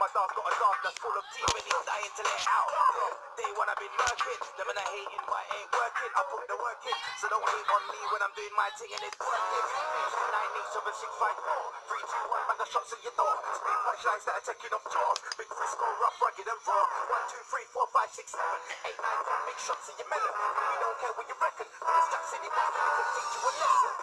My staff got a staff that's full of demons to let out. They wanna be lurking, them and I hating, but ain't working working. I put the work in, so don't hate on me when I'm doing my thing and it's working. Nine eight seven six five four three two one. Bang the shots in your door. Speed punch lines that are taking off jaws. Big Frisco, rough, rugged and raw. One two three four five six seven eight nine ten. Big shots in your melon. We don't care what you reckon. This your City boy can teach you a lesson.